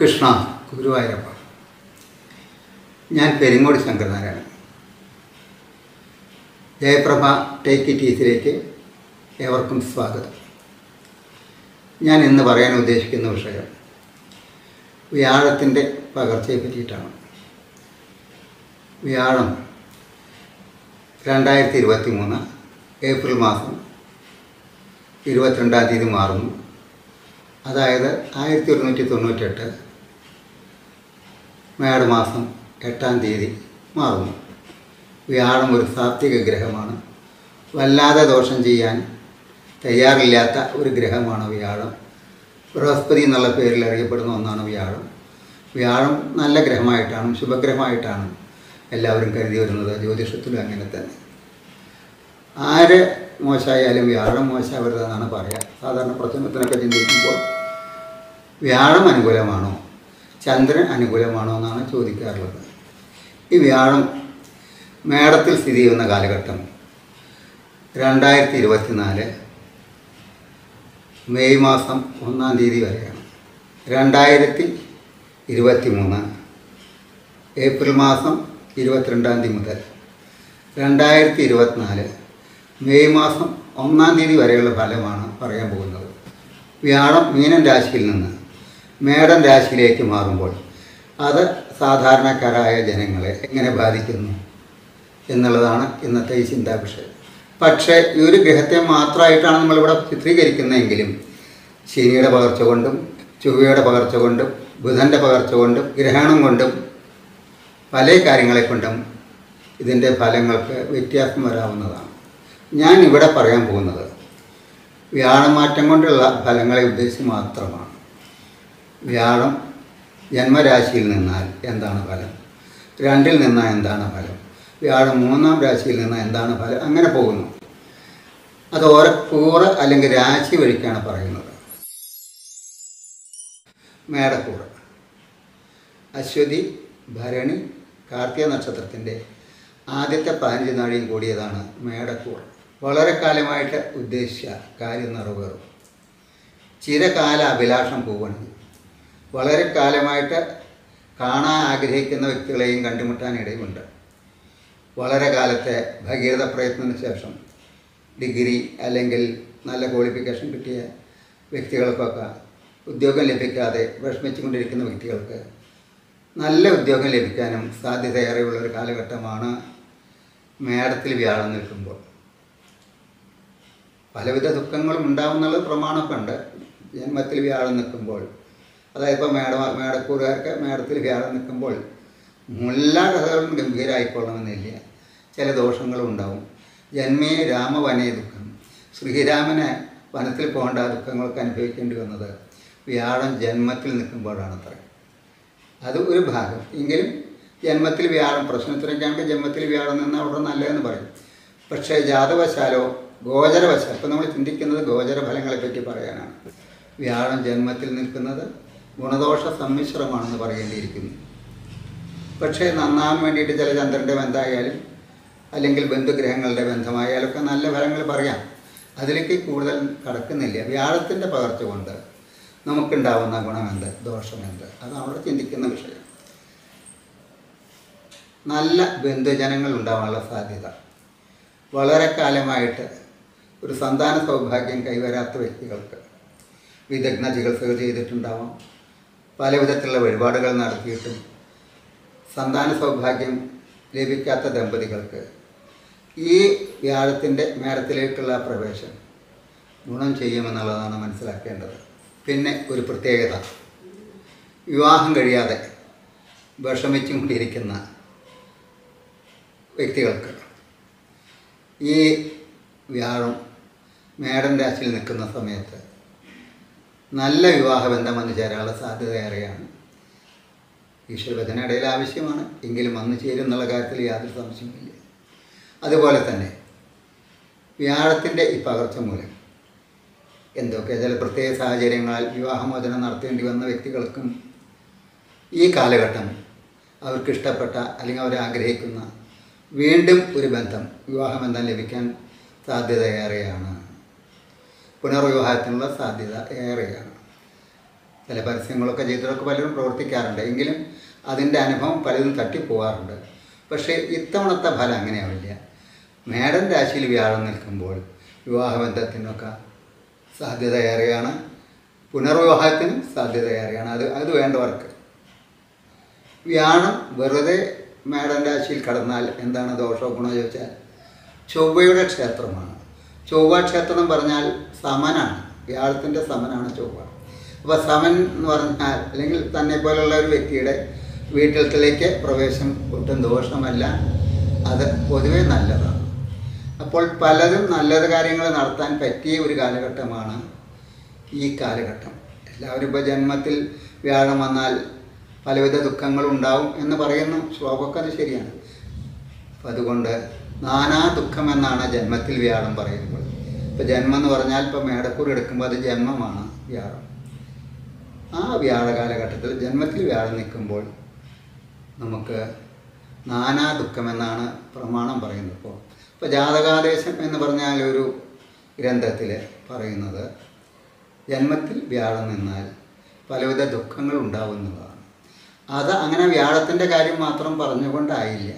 കൃഷ്ണ ഗുരുവായൂരപ്പ. ഞാൻ Peringode Sankaranarayanan. Jayaprabha take it ഈസിലേക്ക് ഏവർക്കും സ്വാഗതം. ഞാൻ ഇന്ന് പറയാൻ ഉദ്ദേശിക്കുന്ന വിഷയം വ്യാഴത്തിന്റെ പകർച്ചയെ പറ്റിയിട്ടാണ്. വ്യാഴം രണ്ടായിരത്തി ഇരുപത്തി മൂന്ന് ഏപ്രിൽ മാസം ഇരുപത്തിരണ്ടാം തീയതി മാറുന്നു. അതായത് ആയിരത്തി ഒരുന്നൂറ്റി തൊണ്ണൂറ്റെട്ട് മേടമാസം എട്ടാം തീയതി മാറുന്നു. വ്യാഴം ഒരു സാത്വിക ഗ്രഹമാണ്. വല്ലാതെ ദോഷം ചെയ്യാൻ തയ്യാറില്ലാത്ത ഒരു ഗ്രഹമാണ് വ്യാഴം. ബൃഹസ്പതി എന്നുള്ള പേരിൽ അറിയപ്പെടുന്ന ഒന്നാണ് വ്യാഴം. വ്യാഴം നല്ല ഗ്രഹമായിട്ടാണ് ശുഭഗ്രഹമായിട്ടാണ് എല്ലാവരും കരുതി വരുന്നത്. ജ്യോതിഷത്തിലും അങ്ങനെ തന്നെ. ആര് മോശമായാലും വ്യാഴം മോശമാവരുതെന്നാണ് പറയുക സാധാരണ പ്രശ്നത്തിനൊക്കെ ചിന്തിക്കുമ്പോൾ വ്യാഴം അനുകൂലമാണോ? ചന്ദ്രൻ അനുകൂലമാണോ എന്നാണ് ചോദിക്കാറുള്ളത്. ഈ വ്യാഴം മേടത്തിൽ സ്ഥിതി ചെയ്യുന്ന കാലഘട്ടം രണ്ടായിരത്തി ഇരുപത്തിനാല് മെയ് മാസം ഒന്നാം തീയതി വരെയാണ്. രണ്ടായിരത്തി ഇരുപത്തി മൂന്ന് ഏപ്രിൽ മാസം ഇരുപത്തിരണ്ടാം തീയതി മുതൽ രണ്ടായിരത്തി ഇരുപത്തിനാല് മെയ് മാസം ഒന്നാം തീയതി വരെയുള്ള ഫലമാണ് പറയാൻ പോകുന്നത്. വ്യാഴം മീനൻ രാശിയിൽ നിന്ന് മേടൻ രാശിയിലേക്ക് മാറുമ്പോൾ അത് സാധാരണക്കാരായ ജനങ്ങളെ എങ്ങനെ ബാധിക്കുന്നു എന്നുള്ളതാണ് ഇന്നത്തെ ഈ ചിന്താ വിഷയം. പക്ഷേ ഈ ഒരു ഗ്രഹത്തെ മാത്രമായിട്ടാണ് നമ്മളിവിടെ ചിത്രീകരിക്കുന്നതെങ്കിലും ശനിയുടെ പകർച്ച കൊണ്ടും ചൊവ്വയുടെ പകർച്ച കൊണ്ടും ബുധന്റെ പകർച്ച കൊണ്ടും ഗ്രഹണം കൊണ്ടും പല കാര്യങ്ങളെ കൊണ്ടും ഇതിന്റെ ഫലങ്ങൾക്ക് വ്യത്യാസം വരാവുന്നതാണ്. ഞാൻ ഇവിടെ പറയാൻ പോകുന്നത് വ്യാഴമാറ്റം കൊണ്ടുള്ള ഫലങ്ങളെ ഉദ്ദേശിച്ച് മാത്രമാണ്. വ്യാഴം ജന്മരാശിയിൽ നിന്നാൽ എന്താണ് ഫലം? രണ്ടിൽ നിന്നാൽ എന്താണ് ഫലം? വ്യാഴം മൂന്നാം രാശിയിൽ നിന്നാൽ എന്താണ് ഫലം? അങ്ങനെ പോകുന്നു. അത് ഓരോ കൂറ് അല്ലെങ്കിൽ രാശി വഴിക്കാണ് പറയുന്നത്. മേടക്കൂറ്. അശ്വതി ഭരണി കാർത്തിക നക്ഷത്രത്തിന്റെ ആദ്യത്തെ പതിനഞ്ച് നാഴിയും കൂടിയതാണ് മേടക്കൂർ വളരെ കാലമായിട്ട് ഉദ്ദേശിച്ച കാര്യം നിറവേറും ചിരകാല അഭിലാഷം പൂവണി വളരെ കാലമായിട്ട് കാണാൻ ആഗ്രഹിക്കുന്ന വ്യക്തികളെയും കണ്ടുമുട്ടാനിടയുമുണ്ട് വളരെ കാലത്തെ ഭഗീരഥ പ്രയത്നത്തിന് ശേഷം ഡിഗ്രി അല്ലെങ്കിൽ നല്ല ക്വാളിഫിക്കേഷൻ കിട്ടിയ വ്യക്തികൾക്കൊക്കെ ഉദ്യോഗം ലഭിക്കാതെ വിഷമിച്ചുകൊണ്ടിരിക്കുന്ന വ്യക്തികൾക്ക് നല്ല ഉദ്യോഗം ലഭിക്കാനും സാധ്യതയേറെയുള്ള ഒരു കാലഘട്ടമാണ് മേടത്തിൽ വ്യാഴം നിൽക്കുമ്പോൾ. പലവിധ ദുഃഖങ്ങളും ഉണ്ടാവുന്നുള്ള പ്രമാണമൊക്കെ ഉണ്ട്. ജന്മത്തിൽ വ്യാഴം നിൽക്കുമ്പോൾ അതായത് ഇപ്പോൾ മേട മേടക്കൂറുകാർക്ക് മേടത്തിൽ കയറാൻ നിൽക്കുമ്പോൾ എല്ലാ കഥകളും ഗംഭീരമായിക്കൊള്ളണമെന്നില്ല ചില ദോഷങ്ങളും ഉണ്ടാവും ജന്മേ രാമവനേ ദുഃഖം. ശ്രീരാമന് വനത്തിൽ പോകേണ്ട ദുഃഖങ്ങളൊക്കെ അനുഭവിക്കേണ്ടി വന്നത് വ്യാഴം ജന്മത്തിൽ നിൽക്കുമ്പോഴാണ് അത്ര അത് ഒരു ഭാഗം. എങ്കിലും ജന്മത്തിൽ വ്യാഴം പ്രശ്നത്തിനൊക്കെയാണെങ്കിൽ ജന്മത്തിൽ വ്യാഴം നിന്നാൽ അവിടെ നല്ലതെന്ന് പറയും. പക്ഷേ ജാതവശാലോ ഗോചരവശാൽ ഇപ്പം നമ്മൾ ചിന്തിക്കുന്നത് ഗോചര ഫലങ്ങളെ പറയാനാണ്. വ്യാഴം ജന്മത്തിൽ നിൽക്കുന്നത് ഗുണദോഷ സമ്മിശ്രമാണെന്ന് പറയേണ്ടിയിരിക്കുന്നു. പക്ഷേ നന്നാൻ വേണ്ടിയിട്ട് ചില ചന്ദ്രന്റെ ബന്ധമായാലും അല്ലെങ്കിൽ ബന്ധുഗ്രഹങ്ങളുടെ ബന്ധമായാലും ഒക്കെ നല്ല ഫലങ്ങൾ പറയാം. അതിലേക്ക് കൂടുതൽ കടക്കുന്നില്ല. വ്യാഴത്തിന്റെ പകർച്ച കൊണ്ട് നമുക്കുണ്ടാവുന്ന ഗുണമെന്ത് ദോഷമെന്ത് അത് അവിടെ ചിന്തിക്കുന്ന വിഷയം. നല്ല ബന്ധുജനങ്ങൾ ഉണ്ടാവാനുള്ള സാധ്യത. വളരെ കാലമായിട്ട് ഒരു സന്താന സൗഭാഗ്യം കൈവരാത്ത വ്യക്തികൾക്ക് വിദഗ്ധ ചികിത്സകൾ ചെയ്തിട്ടുണ്ടാവാം. പല വിധത്തിലുള്ള വഴിപാടുകൾ നടത്തിയിട്ടും സന്താന സൗഭാഗ്യം ലഭിക്കാത്ത ദമ്പതികൾക്ക് ഈ വ്യാഴത്തിന്റെ മേടത്തിലേക്കുള്ള പ്രവേശം ഗുണം ചെയ്യുമെന്നുള്ളതാണ് മനസ്സിലാക്കേണ്ടത്. പിന്നെ ഒരു പ്രത്യേകത. വിവാഹം കഴിയാതെ വിഷമിച്ചും കൊണ്ടിരിക്കുന്ന വ്യക്തികൾക്ക് ഈ വ്യാഴം മേടൻ രാശിയിൽ നിൽക്കുന്ന സമയത്ത് നല്ല വിവാഹബന്ധം വന്നു ചേരാനുള്ള സാധ്യത ഏറെയാണ് ഇടയിൽ ആവശ്യമാണ്. എങ്കിലും വന്നു ചേരും എന്നുള്ള കാര്യത്തിൽ യാതൊരു സംശയമില്ല അതുപോലെ തന്നെ വ്യാഴത്തിന്റെ ഈ പകർച്ച മൂലം എന്തൊക്കെ ചില പ്രത്യേക സാഹചര്യങ്ങളാൽ വിവാഹമോചനം നടത്തേണ്ടി വന്ന വ്യക്തികൾക്കും ഈ കാലഘട്ടം അവർക്കിഷ്ടപ്പെട്ട അല്ലെങ്കിൽ അവരാഗ്രഹിക്കുന്ന വീണ്ടും ഒരു ബന്ധം വിവാഹബന്ധം ലഭിക്കാൻ സാധ്യത ഏറെയാണ് പുനർവിവാഹത്തിനുള്ള സാധ്യത ഏറെയാണ്. ചില പരസ്യങ്ങളൊക്കെ ചെയ്തതൊക്കെ പലരും പ്രവർത്തിക്കാറുണ്ട്. എങ്കിലും അതിന്റെ അനുഭവം പലതും തട്ടിപ്പോവാറുണ്ട്. പക്ഷേ ഇത്തവണത്തെ ഫലം അങ്ങനെയാവില്ല. മേടൻ രാശിയിൽ വ്യാഴം നിൽക്കുമ്പോൾ വിവാഹബന്ധത്തിനൊക്കെ സാധ്യത ഏറെയാണ്. പുനർവിവാഹത്തിനും സാധ്യത ഏറെയാണ്. അത് അത് വേണ്ടവർക്ക്. വ്യാഴം വെറുതെ മേടൻ രാശിയിൽ കടന്നാൽ എന്താണ് ദോഷോ ഗുണോ ചോദിച്ചാൽ ചൊവ്വയുടെ ക്ഷേത്രമാണ്. ചൊവ്വ ക്ഷേത്രം എന്ന് പറഞ്ഞാൽ സമനാണ്. വ്യാഴത്തിന്റെ സമനാണ് ചൊവ്വ. അപ്പോൾ സമൻ എന്ന് പറഞ്ഞാൽ അല്ലെങ്കിൽ തന്നെ പോലുള്ള ഒരു വ്യക്തിയുടെ വീട്ടിലത്തിലേക്ക് പ്രവേശം ഒട്ടും ദോഷമല്ല. അത് പൊതുവെ നല്ലതാണ്. അപ്പോൾ പലതും നല്ലത് കാര്യങ്ങൾ നടത്താൻ പറ്റിയ ഒരു കാലഘട്ടമാണ് ഈ കാലഘട്ടം. എല്ലാവരും ഇപ്പോൾ ജന്മത്തിൽ വ്യാഴം വന്നാൽ പലവിധ ദുഃഖങ്ങളുണ്ടാവും എന്ന് പറയുന്നു. ശ്ലോകമൊക്കെ അത് ശരിയാണ്. അപ്പം അതുകൊണ്ട് നാനാ ദുഃഖം എന്നാണ് ജന്മത്തിൽ വ്യാഴം പറയുമ്പോൾ ഇപ്പോൾ ജന്മം എന്ന് പറഞ്ഞാൽ ഇപ്പോൾ മേടക്കൂർ എടുക്കുമ്പോൾ അത് ജന്മമാണ് വ്യാഴം. ആ വ്യാഴ കാലഘട്ടത്തിൽ ജന്മത്തിൽ വ്യാഴം നിൽക്കുമ്പോൾ നമുക്ക് നാനാ ദുഃഖമെന്നാണ് പ്രമാണം പറയുന്നത് ഇപ്പോൾ ഇപ്പോൾ ജാതകാദേശം എന്ന് പറഞ്ഞാൽ ഒരു ഗ്രന്ഥത്തിൽ പറയുന്നത് ജന്മത്തിൽ വ്യാഴം നിന്നാൽ പലവിധ ദുഃഖങ്ങൾ ഉണ്ടാവുന്നതാണ്. അത് അങ്ങനെ വ്യാഴത്തിന്റെ കാര്യം മാത്രം പറഞ്ഞുകൊണ്ടായില്ല.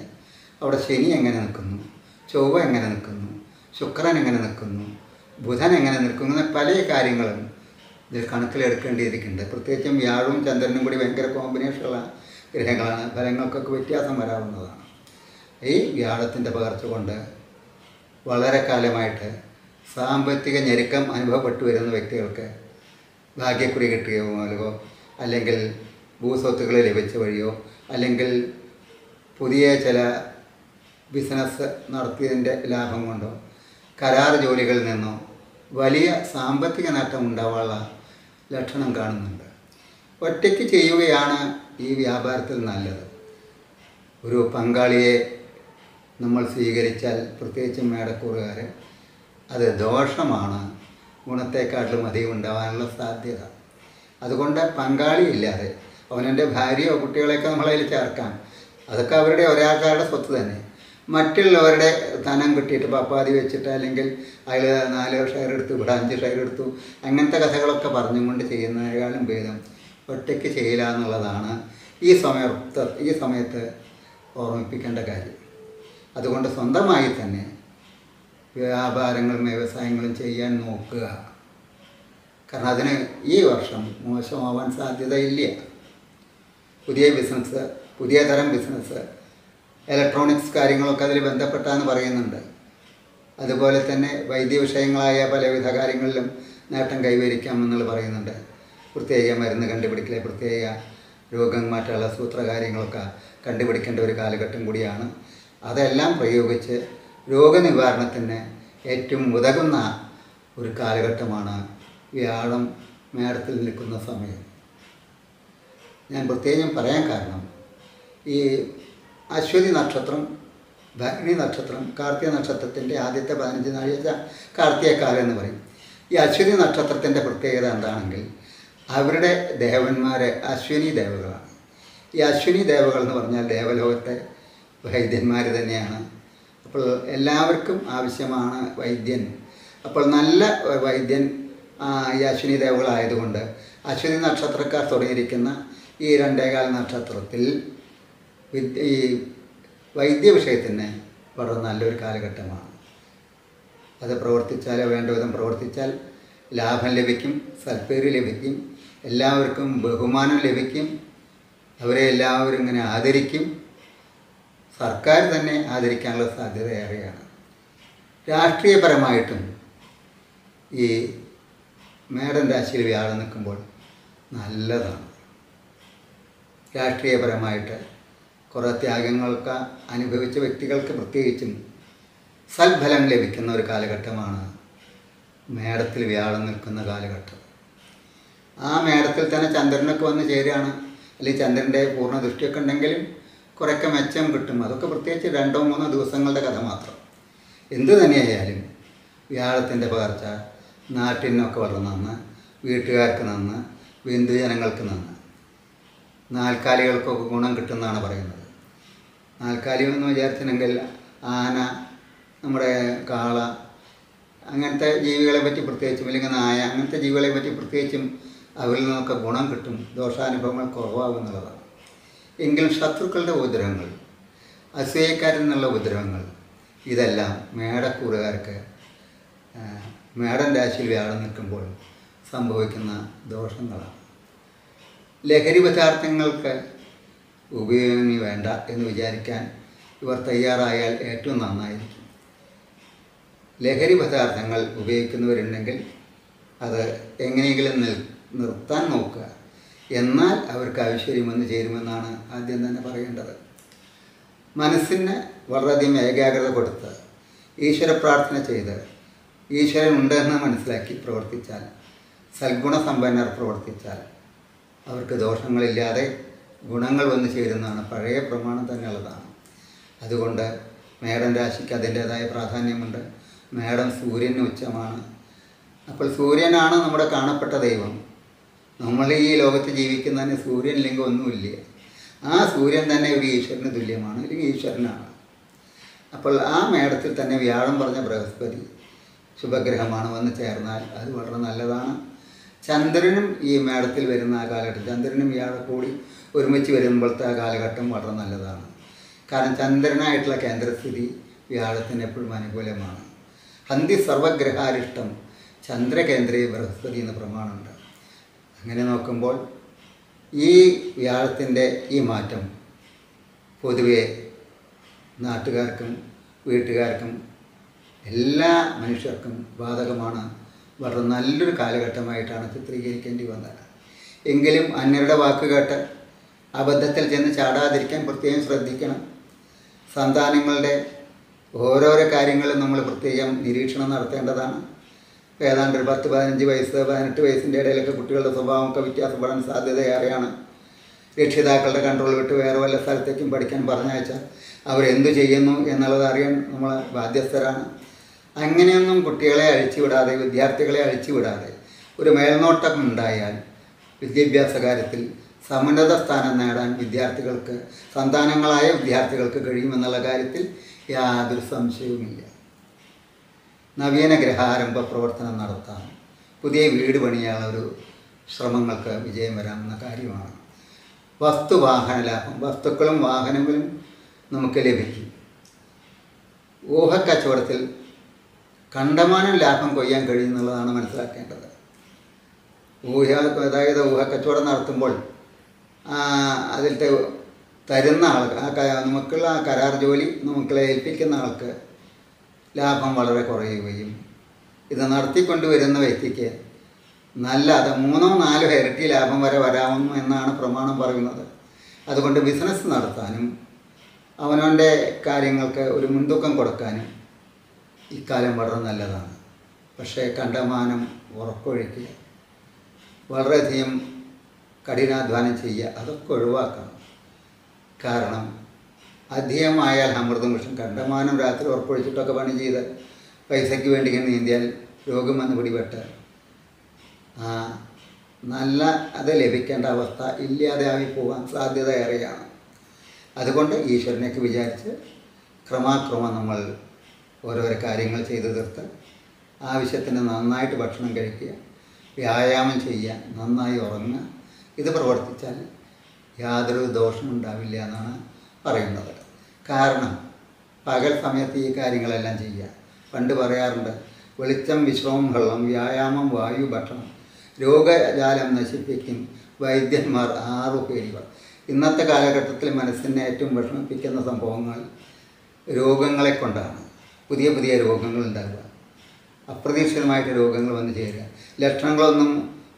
അവിടെ ശനി എങ്ങനെ നിൽക്കുന്നു? ചൊവ്വ എങ്ങനെ നിൽക്കുന്നു? ശുക്രൻ എങ്ങനെ നിൽക്കുന്നു? ബുധൻ എങ്ങനെ നിൽക്കുന്നു? പല കാര്യങ്ങളും ഇതിൽ കണക്കിലെടുക്കേണ്ടിയിരിക്കുന്നുണ്ട്. പ്രത്യേകിച്ചും വ്യാഴവും ചന്ദ്രനും കൂടി ഭയങ്കര കോമ്പിനേഷനുള്ള ഗ്രഹങ്ങളാണ്. ഫലങ്ങൾക്കൊക്കെ വ്യത്യാസം വരാവുന്നതാണ്. ഈ വ്യാഴത്തിന്റെ പകർച്ച കൊണ്ട് വളരെ കാലമായിട്ട് സാമ്പത്തിക ഞെരുക്കം അനുഭവപ്പെട്ടു വരുന്ന വ്യക്തികൾക്ക് ഭാഗ്യക്കുറി കിട്ടുകയോ മൂലമോ അല്ലെങ്കിൽ ഭൂസ്വത്തുകൾ ലഭിച്ച വഴിയോ? അല്ലെങ്കിൽ പുതിയ ചില ബിസിനസ് നടത്തിയതിന്റെ ലാഭം കൊണ്ടോ കരാർ ജോലികളിൽ നിന്നോ വലിയ സാമ്പത്തിക നേട്ടം ഉണ്ടാവാനുള്ള ലക്ഷണം കാണുന്നുണ്ട്. ഒറ്റയ്ക്ക് ചെയ്യുകയാണ് ഈ വ്യാപാരത്തിൽ നല്ലത്. ഒരു പങ്കാളിയെ നമ്മൾ സ്വീകരിച്ചാൽ പ്രത്യേകിച്ചും മേടക്കൂറുകാർ അത് ദോഷമാണ് ഗുണത്തെക്കാട്ടിലും അധികം ഉണ്ടാവാനുള്ള സാധ്യത. അതുകൊണ്ട് പങ്കാളിയില്ലാതെ അവനെന്റെ ഭാര്യയോ കുട്ടികളെയൊക്കെ നമ്മളതിൽ ചേർക്കാം. അതൊക്കെ അവരുടെ ഒരാൾക്കാരുടെ സ്വത്ത് തന്നെ. മറ്റുള്ളവരുടെ ധനം കിട്ടിയിട്ട് പപ്പാതി വെച്ചിട്ട് അല്ലെങ്കിൽ അതിൽ നാല് ഷെയർ എടുത്തു ഇവിടെ അഞ്ച് ഷെയർ എടുത്തു അങ്ങനത്തെ കഥകളൊക്കെ പറഞ്ഞും കൊണ്ട് ചെയ്യുന്നതിനേക്കാളും ഭേദം ഒറ്റയ്ക്ക് ചെയ്യില്ല എന്നുള്ളതാണ് ഈ സമയത്ത് ഈ സമയത്ത് ഓർമ്മിപ്പിക്കേണ്ട കാര്യം. അതുകൊണ്ട് സ്വന്തമായി തന്നെ വ്യാപാരങ്ങളും വ്യവസായങ്ങളും ചെയ്യാൻ നോക്കുക. കാരണം അതിന് ഈ വർഷം മോശമാവാൻ സാധ്യതയില്ല. പുതിയ ബിസിനസ് പുതിയ തരം ബിസിനസ് ഇലക്ട്രോണിക്സ് കാര്യങ്ങളൊക്കെ അതിൽ ബന്ധപ്പെട്ടാന്ന് പറയുന്നുണ്ട്. അതുപോലെ തന്നെ വൈദ്യ വിഷയങ്ങളായ പലവിധ കാര്യങ്ങളിലും നേട്ടം കൈവരിക്കാം എന്നുള്ള പറയുന്നുണ്ട്. പ്രത്യേക മരുന്ന് കണ്ടുപിടിക്കലെ പ്രത്യേക രോഗം മാറ്റാനുള്ള സൂത്രകാര്യങ്ങളൊക്കെ കണ്ടുപിടിക്കേണ്ട ഒരു കാലഘട്ടം കൂടിയാണ്. അതെല്ലാം പ്രയോഗിച്ച് രോഗനിവാരണത്തിന് ഏറ്റവും ഉതകുന്ന ഒരു കാലഘട്ടമാണ് വ്യാഴം മേടത്തിൽ നിൽക്കുന്ന സമയം. ഞാൻ പ്രത്യേകം പറയാൻ കാരണം ഈ അശ്വതി നക്ഷത്രം ഭരണി നക്ഷത്രം കാർത്തിക നക്ഷത്രത്തിന്റെ ആദ്യത്തെ പതിനഞ്ച് നാഴിക കാർത്തികക്കാലം എന്ന് പറയും. ഈ അശ്വതി നക്ഷത്രത്തിന്റെ പ്രത്യേകത എന്താണെങ്കിൽ അവരുടെ ദേവന്മാരെ അശ്വിനി ദേവകളാണ്. ഈ അശ്വിനി ദേവകൾ എന്ന് പറഞ്ഞാൽ ദേവലോകത്തെ വൈദ്യന്മാർ തന്നെയാണ്. അപ്പോൾ എല്ലാവർക്കും ആവശ്യമാണ് വൈദ്യൻ. അപ്പോൾ നല്ല വൈദ്യൻ ഈ അശ്വിനി ദേവകളായതുകൊണ്ട് അശ്വിനി നക്ഷത്രക്കാർ തുടങ്ങിയിരിക്കുന്ന ഈ രണ്ടേകാല നക്ഷത്രത്തിൽ വിദ്യ ഈ വൈദ്യ വിഷയത്തിന് വളരെ നല്ലൊരു കാലഘട്ടമാണ്. അത് പ്രവർത്തിച്ചാൽ വേണ്ട വിധം പ്രവർത്തിച്ചാൽ ലാഭം ലഭിക്കും സൽപ്പേര് ലഭിക്കും എല്ലാവർക്കും ബഹുമാനം ലഭിക്കും അവരെ എല്ലാവരും ഇങ്ങനെ ആദരിക്കും. സർക്കാർ തന്നെ ആദരിക്കാനുള്ള സാധ്യത ഏറെയാണ് രാഷ്ട്രീയപരമായിട്ടും ഈ മേടൻ രാശിയിൽ വ്യാഴം നിൽക്കുമ്പോൾ നല്ലതാണ്. രാഷ്ട്രീയപരമായിട്ട് കുറേ ത്യാഗങ്ങളൊക്കെ അനുഭവിച്ച വ്യക്തികൾക്ക് പ്രത്യേകിച്ചും സൽഫലം ലഭിക്കുന്ന ഒരു കാലഘട്ടമാണ് മേടത്തിൽ വ്യാഴം നിൽക്കുന്ന കാലഘട്ടം. ആ മേടത്തിൽ തന്നെ ചന്ദ്രനൊക്കെ വന്ന് ചേരുകയാണ്. അല്ലെങ്കിൽ ചന്ദ്രന്റെ പൂർണ ദൃഷ്ടിയൊക്കെ ഉണ്ടെങ്കിലും കുറേയൊക്കെ മെച്ചം കിട്ടും. അതൊക്കെ പ്രത്യേകിച്ച് രണ്ടോ മൂന്നോ ദിവസങ്ങളുടെ കഥ മാത്രം. എന്തു തന്നെയായാലും വ്യാഴത്തിന്റെ പകർച്ച നാട്ടിനൊക്കെ വളരെ നന്ന് വീട്ടുകാർക്ക് നന്ന് ബന്ധുജനങ്ങൾക്ക് നന്ന് നാൽക്കാലികൾക്കൊക്കെ ഗുണം കിട്ടുന്നതാണ് പറയുന്നത്. നാൽക്കാലികം എന്ന് വിചാരിച്ചിട്ടുണ്ടെങ്കിൽ ആന നമ്മുടെ കാള അങ്ങനത്തെ ജീവികളെ പറ്റി പ്രത്യേകിച്ചും അല്ലെങ്കിൽ നായ അങ്ങനത്തെ ജീവികളെ പറ്റി പ്രത്യേകിച്ചും അവരിൽ നിന്നൊക്കെ ഗുണം കിട്ടും. ദോഷാനുഭവങ്ങൾ കുറവാകുന്നുള്ളതാണ് എങ്കിലും ശത്രുക്കളുടെ ഉപദ്രവങ്ങൾ അസൂയക്കാരിൽ നിന്നുള്ള ഉപദ്രവങ്ങൾ ഇതെല്ലാം മേടക്കൂറുകാർക്ക് മേടൻ രാശിയിൽ വ്യാഴം നിൽക്കുമ്പോൾ സംഭവിക്കുന്ന ദോഷങ്ങളാണ്. ലഹരി പദാർത്ഥങ്ങൾക്ക് ഉപയോഗി വേണ്ട എന്ന് വിചാരിക്കാൻ ഇവർ തയ്യാറായാൽ ഏറ്റവും നന്നായിരിക്കും. ലഹരി പദാർത്ഥങ്ങൾ ഉപയോഗിക്കുന്നവരുണ്ടെങ്കിൽ അത് എങ്ങനെയെങ്കിലും നിൽ നിർത്താൻ നോക്കുക. എന്നാൽ അവർക്ക് ഐശ്വര്യം വന്ന് ചേരുമെന്നാണ് ആദ്യം തന്നെ പറയേണ്ടത്. മനസ്സിന് വളരെയധികം ഏകാഗ്രത കൊടുത്ത് ഈശ്വര പ്രാർത്ഥന ചെയ്ത് ഈശ്വരൻ ഉണ്ടെന്ന് മനസ്സിലാക്കി പ്രവർത്തിച്ചാൽ സൽഗുണസമ്പന്നർ പ്രവർത്തിച്ചാൽ അവർക്ക് ദോഷങ്ങളില്ലാതെ ഗുണങ്ങൾ വന്നു ചേരുന്നതാണ്. പഴയ പ്രമാണം തന്നെ തന്നെയുള്ളതാണ് അതുകൊണ്ട് മേടൻ രാശിക്ക് അതിന്റേതായ പ്രാധാന്യമുണ്ട്. മേടം സൂര്യന് ഉച്ചമാണ്. അപ്പോൾ സൂര്യനാണ് നമ്മുടെ കാണപ്പെട്ട ദൈവം. നമ്മൾ ഈ ലോകത്ത് ജീവിക്കുന്നതിന് സൂര്യനില്ലെങ്കിൽ ഒന്നുമില്ല. ആ സൂര്യൻ തന്നെ ഒരു ഈശ്വരന് തുല്യമാണ് അല്ലെങ്കിൽ ഈശ്വരനാണ്. അപ്പോൾ ആ മേടത്തിൽ തന്നെ വ്യാഴം പറഞ്ഞ ബൃഹസ്പതി ശുഭഗ്രഹമാണ് വന്ന് ചേർന്നാൽ അത് വളരെ നല്ലതാണ്. ചന്ദ്രനും ഈ മേടത്തിൽ വരുന്ന ആ കാലഘട്ടം ചന്ദ്രനും ഇയാളെ കൂടി ഒരുമിച്ച് വരുമ്പോഴത്തെ ആ കാലഘട്ടം വളരെ നല്ലതാണ്. കാരണം ചന്ദ്രനായിട്ടുള്ള കേന്ദ്രസ്ഥിതി വ്യാഴത്തിന് എപ്പോഴും അനുകൂലമാണ്. ഹന്തി സർവഗ്രഹാരിഷ്ടം ചന്ദ്രകേന്ദ്രീയ ബൃഹസ്പതി എന്ന പ്രമാണമുണ്ട്. അങ്ങനെ നോക്കുമ്പോൾ ഈ വ്യാഴത്തിന്റെ ഈ മാറ്റം പൊതുവെ നാട്ടുകാർക്കും വീട്ടുകാർക്കും എല്ലാ മനുഷ്യർക്കും ബാധകമാണ്. വളരെ നല്ലൊരു കാലഘട്ടമായിട്ടാണ് ചിത്രീകരിക്കേണ്ടി വന്നത്. എങ്കിലും അന്യരുടെ വാക്ക് കേട്ട് അബദ്ധത്തിൽ ചെന്ന് ചാടാതിരിക്കാൻ പ്രത്യേകം ശ്രദ്ധിക്കണം. സന്താനങ്ങളുടെ ഓരോരോ കാര്യങ്ങളും നമ്മൾ പ്രത്യേകം നിരീക്ഷണം നടത്തേണ്ടതാണ്. ഏതാണ്ട് ഒരു പത്ത് പതിനഞ്ച് വയസ്സ് പതിനെട്ട് വയസ്സിന്റെ ഇടയിലൊക്കെ കുട്ടികളുടെ സ്വഭാവമൊക്കെ വ്യത്യാസപ്പെടാൻ സാധ്യതയേറെയാണ്. രക്ഷിതാക്കളുടെ കൺട്രോൾ വിട്ട് വേറെ വല്ല സ്ഥലത്തേക്കും പഠിക്കാൻ പറഞ്ഞയച്ചാൽ അവരെന്തു ചെയ്യുന്നു എന്നുള്ളത് അറിയാൻ നമ്മൾ ബാധ്യസ്ഥരാണ്. അങ്ങനെയൊന്നും കുട്ടികളെ അഴിച്ചുവിടാതെ വിദ്യാർത്ഥികളെ അഴിച്ചുവിടാതെ ഒരു മേൽനോട്ടം ഉണ്ടായാൽ വിദ്യാഭ്യാസ കാര്യത്തിൽ സമുന്നത സ്ഥാനം നേടാൻ വിദ്യാർത്ഥികൾക്ക് സന്താനങ്ങളായ വിദ്യാർത്ഥികൾക്ക് കഴിയുമെന്നുള്ള കാര്യത്തിൽ യാതൊരു സംശയവുമില്ല. നവീന ഗ്രഹാരംഭ പ്രവർത്തനം നടത്താം പുതിയ വീട് പണിയാനുള്ള ശ്രമങ്ങൾക്ക് വിജയം വരാമെന്ന കാര്യമാണ്. വസ്തുവാഹന ലാഭം വസ്തുക്കളും വാഹനങ്ങളും നമുക്ക് ലഭിക്കും. ഊഹക്കച്ചവടത്തിൽ കണ്ടമാനം ലാഭം കൊയ്യാൻ കഴിയുന്നുള്ളതാണ് മനസ്സിലാക്കേണ്ടത്. ഊഹ അതായത് ഊഹക്കച്ചവടം നടത്തുമ്പോൾ അതിലത്തെ തരുന്ന ആൾക്ക് ആ നമുക്കുള്ള ആ കരാർ ജോലി നമുക്കുള്ള ഏൽപ്പിക്കുന്ന ആൾക്ക് ലാഭം വളരെ കുറയുകയും ഇത് നടത്തിക്കൊണ്ടുവരുന്ന വ്യക്തിക്ക് നല്ല അത് മൂന്നോ നാലോ ഇരട്ടി ലാഭം വരെ വരാമെന്നു എന്നാണ് പ്രമാണം പറയുന്നത്. അതുകൊണ്ട് ബിസിനസ് നടത്താനും അവനവന്റെ കാര്യങ്ങൾക്ക് ഒരു മുൻതൂക്കം കൊടുക്കാനും ഇക്കാലം വളരെ നല്ലതാണ്. പക്ഷേ കണ്ടമാനം ഉറക്കൊഴുക്കുക വളരെയധികം കഠിനാധ്വാനം ചെയ്യുക അതൊക്കെ ഒഴിവാക്കണം. കാരണം അധികമായാൽ അമൃതം വിഷം. കണ്ടമാനം രാത്രി ഉറപ്പൊഴിച്ചിട്ടൊക്കെ പണി ചെയ്ത് പൈസയ്ക്ക് വേണ്ടി ഇങ്ങനെ നീന്തിയാൽ രോഗം വന്ന് പിടിപെട്ട് നല്ല അത് ലഭിക്കേണ്ട അവസ്ഥ ഇല്ലാതെയായി പോകാൻ സാധ്യത ഏറെയാണ്. അതുകൊണ്ട് ഈശ്വരനെയൊക്കെ വിചാരിച്ച് ക്രമാക്രമം നമ്മൾ ഓരോരോ കാര്യങ്ങൾ ചെയ്തു തീർത്ത് ആവശ്യത്തിന് നന്നായിട്ട് ഭക്ഷണം കഴിക്കുക വ്യായാമം ചെയ്യുക നന്നായി ഉറങ്ങുക. ഇത് പ്രവർത്തിച്ചാൽ യാതൊരു ദോഷവും ഉണ്ടാവില്ല എന്നാണ് പറയുന്നത്. കാരണം പകൽ സമയത്ത് ഈ കാര്യങ്ങളെല്ലാം ചെയ്യുക. പണ്ട് പറയാറുണ്ട് വെളിച്ചം വിശ്രമം വെള്ളം വ്യായാമം വായു ഭക്ഷണം രോഗജാലം നശിപ്പിക്കും വൈദ്യന്മാർ ആറു പേരുകൾ. ഇന്നത്തെ കാലഘട്ടത്തിൽ മനസ്സിനെ ഏറ്റവും വിഷമിപ്പിക്കുന്ന സംഭവങ്ങൾ രോഗങ്ങളെ കൊണ്ടാണ്. പുതിയ പുതിയ രോഗങ്ങൾ ഉണ്ടാകുക അപ്രതീക്ഷിതമായിട്ട് രോഗങ്ങൾ വന്നു ചേരുക. ലക്ഷണങ്ങളൊന്നും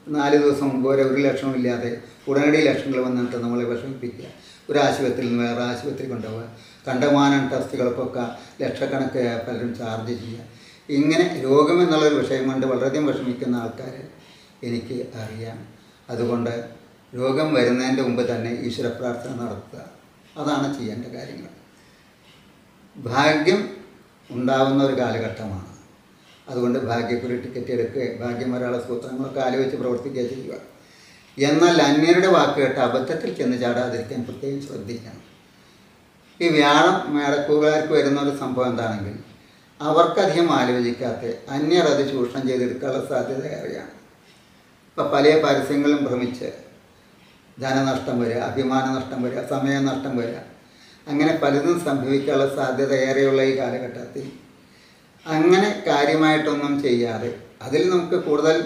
നാല് ദിവസം മുമ്പ് വരെ ഒരു ലക്ഷണവും ഇല്ലാതെ ഉടനടി ലക്ഷണങ്ങൾ വന്നിട്ട് നമ്മളെ വിഷമിപ്പിക്കുക. ഒരു ആശുപത്രിയിൽ നിന്ന് വേറെ ആശുപത്രി കൊണ്ടുപോവുക. കണ്ടമാനം ടെസ്റ്റുകൾക്കൊക്കെ ലക്ഷക്കണക്ക് പലരും ചാർജ് ചെയ്യുക. ഇങ്ങനെ രോഗം രോഗമെന്നുള്ളൊരു വിഷയം കൊണ്ട് വളരെയധികം വിഷമിക്കുന്ന ആൾക്കാർ എനിക്ക് അറിയാം. അതുകൊണ്ട് രോഗം വരുന്നതിന്റെ മുമ്പ് തന്നെ ഈശ്വര പ്രാർത്ഥന നടത്തുക. അതാണ് ചെയ്യേണ്ട കാര്യങ്ങൾ. ഭാഗ്യം ഉണ്ടാവുന്ന ഒരു കാലഘട്ടമാണ്. അതുകൊണ്ട് ഭാഗ്യക്കുറി ടിക്കറ്റ് എടുക്കുക ഭാഗ്യം ഒരാളെ സൂത്രങ്ങളൊക്കെ ആലോചിച്ച് പ്രവർത്തിക്കുക ചെയ്യുക. എന്നാൽ അന്യരുടെ വാക്ക് കേട്ട് അബദ്ധത്തിൽ ചെന്ന് ചാടാതിരിക്കാൻ പ്രത്യേകം ശ്രദ്ധിക്കണം. ഈ വ്യാഴം മേടക്കൂകാർക്ക് വരുന്ന ഒരു സംഭവം എന്താണെങ്കിൽ അവർക്കധികം ആലോചിക്കാത്ത അന്യർ അത് ചൂഷണം ചെയ്തെടുക്കാനുള്ള സാധ്യത ഏറെയാണ്. ഇപ്പം പല പരസ്യങ്ങളും ഭ്രമിച്ച് ധനനഷ്ടം വരിക അഭിമാന നഷ്ടം വരിക സമയനഷ്ടം വരിക. അങ്ങനെ പലതും സംഭവിക്കാനുള്ള സാധ്യത ഏറെയുള്ള ഈ കാലഘട്ടത്തിൽ. അങ്ങനെ കാര്യമായിട്ടൊന്നും ചെയ്യാതെ അതിൽ നമുക്ക് കൂടുതൽ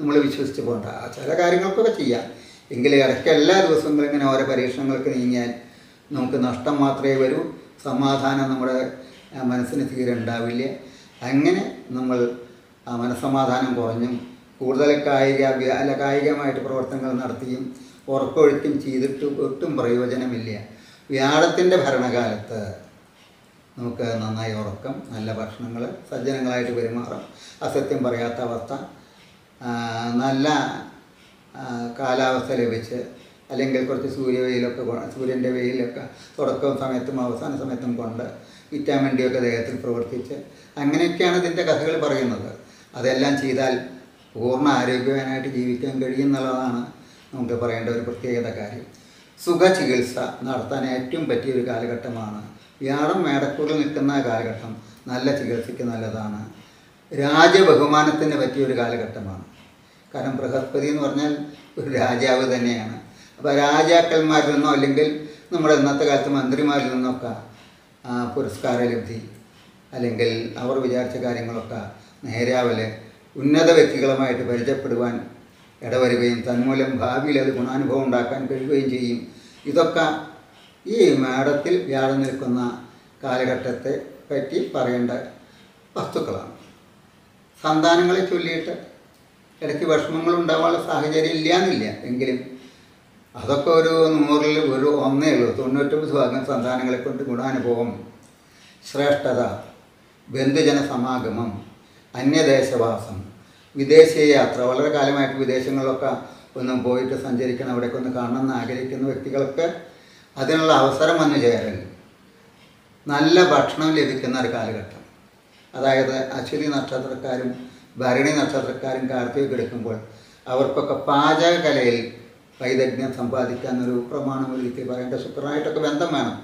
നമ്മൾ വിശ്വസിച്ച് പോകണ്ട. ചില കാര്യങ്ങൾക്കൊക്കെ ചെയ്യാം. എങ്കിലും ഇടയ്ക്ക് എല്ലാ ദിവസങ്ങളും ഇങ്ങനെ ഓരോ പരീക്ഷണങ്ങൾക്ക് നീങ്ങിയാൽ നമുക്ക് നഷ്ടം മാത്രമേ വരൂ. സമാധാനം നമ്മുടെ മനസ്സിന് തീരെ ഉണ്ടാവില്ല. അങ്ങനെ നമ്മൾ മനസ്സമാധാനം കുറഞ്ഞും കൂടുതൽ കായിക അല്ല കായികമായിട്ട് പ്രവർത്തനങ്ങൾ നടത്തിയും ഉറക്കൊഴുക്കും ചെയ്തിട്ട് ഒട്ടും പ്രയോജനമില്ല. വ്യാഴത്തിന്റെ ഭരണകാലത്ത് നമുക്ക് നന്നായി ഉറക്കം നല്ല ഭക്ഷണങ്ങൾ സജ്ജനങ്ങളായിട്ട് പെരുമാറാം. അസത്യം പറയാത്ത അവസ്ഥ നല്ല കാലാവസ്ഥ ലഭിച്ച് അല്ലെങ്കിൽ കുറച്ച് സൂര്യവെയിലൊക്കെ സൂര്യന്റെ വെയിലൊക്കെ തുടക്കവും സമയത്തും അവസാന സമയത്തും കൊണ്ട് വിറ്റാമിൻ ഡി ഒക്കെ ദേഹത്തിൽ പ്രവർത്തിച്ച് അങ്ങനെയൊക്കെയാണ് ഇതിന്റെ കഥകൾ പറയുന്നത്. അതെല്ലാം ചെയ്താൽ പൂർണ ആരോഗ്യവാനായിട്ട് ജീവിക്കാൻ കഴിയും എന്നുള്ളതാണ് നമുക്ക് പറയേണ്ട ഒരു പ്രത്യേകത കാര്യം. സുഖചികിത്സ നടത്താൻ ഏറ്റവും പറ്റിയ ഒരു കാലഘട്ടമാണ്. വ്യാഴം മേടക്കൂറിൽ നിൽക്കുന്ന കാലഘട്ടം നല്ല ചികിത്സയ്ക്ക് നല്ലതാണ്. രാജബഹുമാനത്തിന് പറ്റിയ ഒരു കാലഘട്ടമാണ്. കാരണം ബൃഹസ്പതി എന്ന് പറഞ്ഞാൽ ഒരു രാജാവ് തന്നെയാണ്. അപ്പോൾ രാജാക്കന്മാരിൽ നിന്നോ അല്ലെങ്കിൽ നമ്മുടെ ഇന്നത്തെ കാലത്ത് മന്ത്രിമാരിൽ നിന്നൊക്കെ പുരസ്കാര ലബ്ധി അല്ലെങ്കിൽ അവർ വിചാരിച്ച കാര്യങ്ങളൊക്കെ നേരാവലെ ഉന്നത വ്യക്തികളുമായിട്ട് പരിചയപ്പെടുവാൻ ഇടവരുകയും തന്മൂലം ഭാവിയിൽ അത് ഗുണാനുഭവം ഉണ്ടാക്കാൻ കഴിയുകയും ചെയ്യും. ഇതൊക്കെ ഈ മേടത്തിൽ വ്യാഴം നിൽക്കുന്ന കാലഘട്ടത്തെ പറ്റി പറയേണ്ട വസ്തുക്കളാണ്. സന്താനങ്ങളെ ചൊല്ലിയിട്ട് ഇടയ്ക്ക് വിഷമങ്ങൾ ഉണ്ടാവാനുള്ള സാഹചര്യം ഇല്ല എന്നില്ല എങ്കിലും അതൊക്കെ ഒരു നൂറിൽ ഒരു ഒന്നേ ഉള്ളൂ. തൊണ്ണൂറ്റൊമ്പത് ഭാഗം സന്താനങ്ങളെ കൊണ്ട് ഗുണാനുഭവം ശ്രേഷ്ഠത ബന്ധുജന സമാഗമം അന്യദേശവാസം വിദേശ യാത്ര വളരെ കാലമായിട്ട് വിദേശങ്ങളിലൊക്കെ ഒന്ന് പോയിട്ട് സഞ്ചരിക്കണം അവിടേക്ക് ഒന്ന് കാണണം എന്ന് ആഗ്രഹിക്കുന്ന വ്യക്തികളൊക്കെ അതിനുള്ള അവസരം വന്നു ചേരുന്നു നല്ല ഭക്ഷണം ലഭിക്കുന്ന ഒരു കാലഘട്ടം. അതായത് അശ്വതി നക്ഷത്രക്കാരും ഭരണി നക്ഷത്രക്കാരും കാർത്തിക എടുക്കുമ്പോൾ അവർക്കൊക്കെ പാചകകലയിൽ വൈദഗ്ധ്യം സമ്പാദിക്കാൻ ഒരു പ്രമാണം ഒരു രീതി പറയേണ്ട ശുക്രനായിട്ടൊക്കെ ബന്ധം വേണം.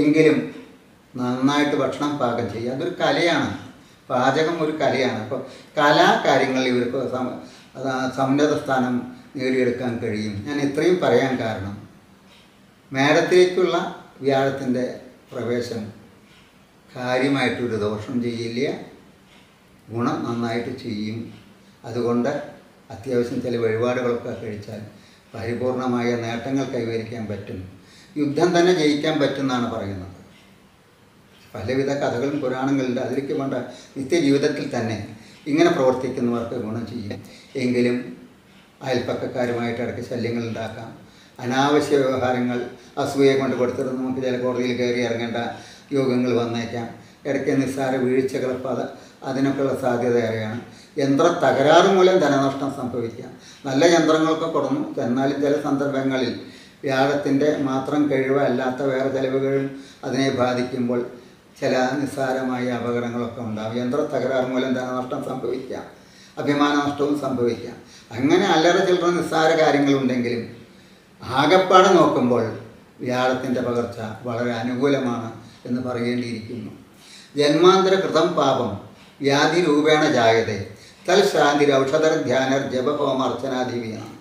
എങ്കിലും നന്നായിട്ട് ഭക്ഷണം പാകം ചെയ്യുക അതൊരു കലയാണ്. പാചകം ഒരു കലയാണ്. അപ്പോൾ കലാകാര്യങ്ങളിൽ ഇവർക്ക് സമുന്നത സ്ഥാനം നേടിയെടുക്കാൻ കഴിയും. ഞാൻ ഇത്രയും പറയാൻ കാരണം മേടത്തിലേക്കുള്ള വ്യാഴത്തിന്റെ പ്രവേശം കാര്യമായിട്ടൊരു ദോഷം ചെയ്യില്ല. ഗുണം നന്നായിട്ട് ചെയ്യും. അതുകൊണ്ട് അത്യാവശ്യം ചില വഴിപാടുകളൊക്കെ കഴിച്ചാൽ പരിപൂർണമായ നേട്ടങ്ങൾ കൈവരിക്കാൻ പറ്റും. യുദ്ധം തന്നെ ജയിക്കാൻ പറ്റുമെന്നാണ് പറയുന്നത്. പലവിധ കഥകളും പുരാണങ്ങളുണ്ട്. അതിലേക്ക് വേണ്ട നിത്യജീവിതത്തിൽ തന്നെ ഇങ്ങനെ പ്രവർത്തിക്കുന്നവർക്ക് ഗുണം ചെയ്യും. എങ്കിലും അയൽപ്പക്കക്കാരുമായിട്ട് ഇടയ്ക്ക് ശല്യങ്ങൾ ഉണ്ടാക്കാം. അനാവശ്യ വ്യവഹാരങ്ങൾ അസൂയെ കൊണ്ട് കൊടുത്തിട്ട് നമുക്ക് ചില കോടതിയിൽ കയറി ഇറങ്ങേണ്ട യോഗങ്ങൾ വന്നേക്കാം. ഇടയ്ക്ക് നിസ്സാര വീഴ്ചകൾ പല അതിനൊക്കെയുള്ള സാധ്യത ഏറെയാണ്. യന്ത്ര തകരാറ് മൂലം ധനനഷ്ടം സംഭവിക്കാം. നല്ല യന്ത്രങ്ങളൊക്കെ കൊടുന്നു. എന്നാലും ചില സന്ദർഭങ്ങളിൽ വ്യാഴത്തിന്റെ മാത്രം കഴിവ് അല്ലാത്ത വേറെ ചിലവുകളും അതിനെ ബാധിക്കുമ്പോൾ ചില നിസ്സാരമായ അപകടങ്ങളൊക്കെ ഉണ്ടാവും. യന്ത്ര തകരാറ് മൂലം ധനനഷ്ടം സംഭവിക്കാം. അഭിമാന നഷ്ടവും സംഭവിക്കാം. അങ്ങനെ അല്ലറ ചില്ലറ നിസ്സാര കാര്യങ്ങളുണ്ടെങ്കിലും ആകപ്പാടെ നോക്കുമ്പോൾ വ്യാഴത്തിന്റെ പകർച്ച വളരെ അനുകൂലമാണ് എന്ന് പറയേണ്ടിയിരിക്കുന്നു. ജന്മാന്തര കൃതം പാപം വ്യാധി രൂപേണ ജായതേ തൽ ശാന്തിർ ഔഷധർ ധ്യാനർ ജപഹോമ അർച്ചനാദീവിയാണ്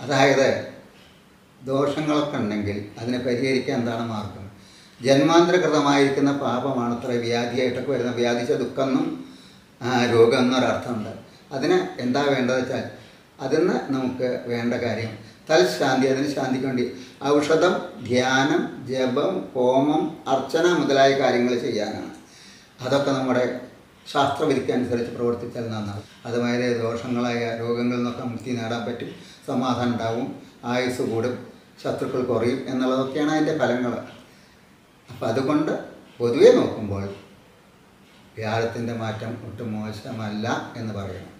അതായത് ദോഷങ്ങളൊക്കെ ഉണ്ടെങ്കിൽ അതിനെ പരിഹരിക്കാൻ എന്താണ് മാർഗം? ജന്മാന്തരകൃതമായിരിക്കുന്ന പാപമാണ് അത്ര വ്യാധിയായിട്ടൊക്കെ വരുന്ന വ്യാധിച്ച ദുഃഖം എന്നും രോഗം എന്നൊരർത്ഥമുണ്ട് അതിന് എന്താ വേണ്ടത് വെച്ചാൽ അതിന് നമുക്ക് വേണ്ട കാര്യം തൽശാന്തി അതിന് ശാന്തിക്ക് വേണ്ടി ഔഷധം ധ്യാനം ജപം ഹോമം അർച്ചന മുതലായ കാര്യങ്ങൾ ചെയ്യാനാണ്. അതൊക്കെ നമ്മുടെ ശാസ്ത്രവിധിക്ക് അനുസരിച്ച് പ്രവർത്തിച്ചാൽ നന്നാവും. അതുമാതിരി ദോഷങ്ങളായ രോഗങ്ങളിൽ നിന്നൊക്കെ മുക്തി നേടാൻ പറ്റും സമാധാനം ഉണ്ടാവും ആയുസ് കൂടും ശത്രുക്കൾ കുറയും എന്നുള്ളതൊക്കെയാണ് അതിന്റെ ഫലങ്ങൾ. അപ്പം അതുകൊണ്ട് പൊതുവെ നോക്കുമ്പോൾ വ്യാഴത്തിന്റെ മാറ്റം ഒട്ടും മോശമല്ല എന്ന് പറയണം.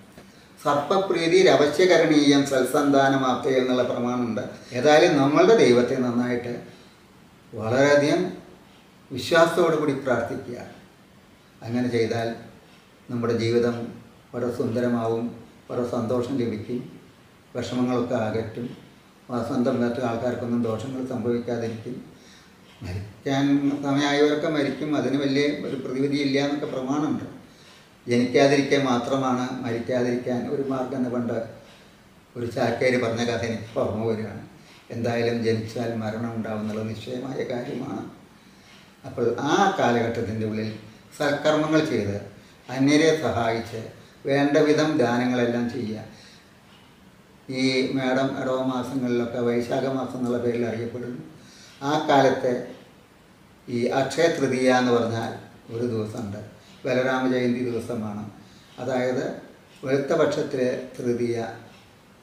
സർപ്പപ്രീതി രവശ്യകരണീയം സൽസന്താനമാപ്തയിൽ എന്നുള്ള പ്രമാണമുണ്ട്. ഏതായാലും നമ്മളുടെ ദൈവത്തെ നന്നായിട്ട് വളരെയധികം വിശ്വാസത്തോടു കൂടി പ്രാർത്ഥിക്കുക. അങ്ങനെ ചെയ്താൽ നമ്മുടെ ജീവിതം വളരെ സുന്ദരമാവും വളരെ സന്തോഷം ലഭിക്കും വിഷമങ്ങളൊക്കെ അകറ്റും സ്വന്തം മറ്റു ആൾക്കാർക്കൊന്നും ദോഷങ്ങൾ സംഭവിക്കാതിരിക്കും. മരിക്കാൻ സമയമായവരൊക്കെ മരിക്കും. അതിന് വലിയ ഒരു പ്രതിവിധി ഇല്ല എന്നൊക്കെ പ്രമാണമുണ്ട്. ജനിക്കാതിരിക്കാൻ മാത്രമാണ് മരിക്കാതിരിക്കാൻ ഒരു മാർഗം എന്ന് പണ്ട് ഒരു ചാക്കേരി പറഞ്ഞ കഥ എനിക്ക് ഓർമ്മ വരികയാണ്. എന്തായാലും ജനിച്ചാൽ മരണം ഉണ്ടാവും എന്നുള്ളത് നിശ്ചയമായ കാര്യമാണ്. അപ്പോൾ ആ കാലഘട്ടത്തിന്റെ ഉള്ളിൽ സൽക്കർമ്മങ്ങൾ ചെയ്ത് അന്യരെ സഹായിച്ച് വേണ്ട വിധം ദാനങ്ങളെല്ലാം ചെയ്യുക. ഈ മേടം ഇടവ മാസങ്ങളിലൊക്കെ വൈശാഖ മാസം എന്നുള്ള പേരിൽ അറിയപ്പെടുന്നു. ആ കാലത്തെ ഈ അക്ഷയ തൃതീയ എന്ന് പറഞ്ഞാൽ ഒരു ദിവസമുണ്ട്. ബലരാമ ജയന്തി ദിവസമാണ്. അതായത് വെളുത്ത പക്ഷത്തിലെ തൃതീയ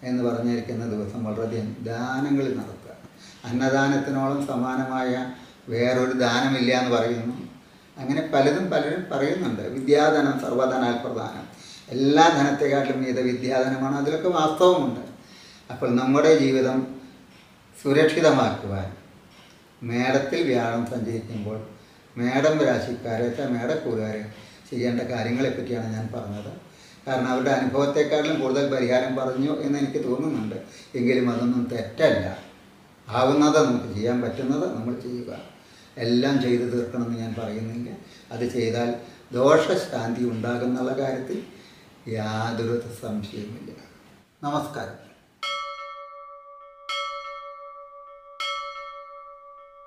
എന്ന് പറഞ്ഞിരിക്കുന്ന ദിവസം വളരെയധികം ദാനങ്ങൾ നടത്തുക. അന്നദാനത്തിനോളം സമാനമായ വേറൊരു ദാനമില്ല എന്ന് പറയുന്നു. അങ്ങനെ പലതും പലരും പറയുന്നുണ്ട്. വിദ്യാധനം സർവധനാൽ പ്രധാനം എല്ലാ ധനത്തെക്കാട്ടിലും മീത വിദ്യാധനമാണ്. അതിലൊക്കെ വാസ്തവമുണ്ട്. അപ്പോൾ നമ്മുടെ ജീവിതം സുരക്ഷിതമാക്കുവാൻ മേടത്തിൽ വ്യാഴം സഞ്ചരിക്കുമ്പോൾ മേടം രാശിക്കാരെ മേടക്കൂറുകാരെ ചെയ്യേണ്ട കാര്യങ്ങളെപ്പറ്റിയാണ് ഞാൻ പറഞ്ഞത്. കാരണം അവരുടെ അനുഭവത്തെക്കാട്ടിലും കൂടുതൽ പരിഹാരം പറഞ്ഞു എന്ന് എനിക്ക് തോന്നുന്നുണ്ട്. എങ്കിലും അതൊന്നും തെറ്റല്ല. ആവുന്നത് നമുക്ക് ചെയ്യാൻ പറ്റുന്നത് നമ്മൾ ചെയ്യുക. എല്ലാം ചെയ്തു തീർക്കണമെന്ന് ഞാൻ പറയുന്നില്ല. അത് ചെയ്താൽ ദോഷശാന്തി ഉണ്ടാകുന്നുള്ള കാര്യത്തിൽ യാതൊരു സംശയവുമില്ല. നമസ്കാരം.